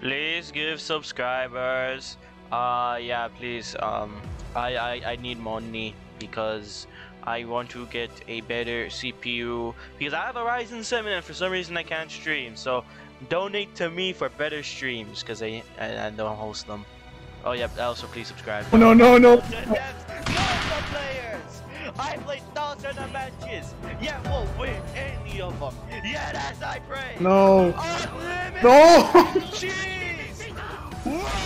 Please give subscribers. Uh, yeah, please. Um, I, I, I need money because I want to get a better CPU because I have a Ryzen 7 and for some reason I can't stream. So donate to me for better streams because I, I, I don't host them. Oh yeah, also please subscribe. Oh, no, no, no. I play thousands of matches! Yeah, we'll win any of them! Yeah, that's I pray! No. No. 우와!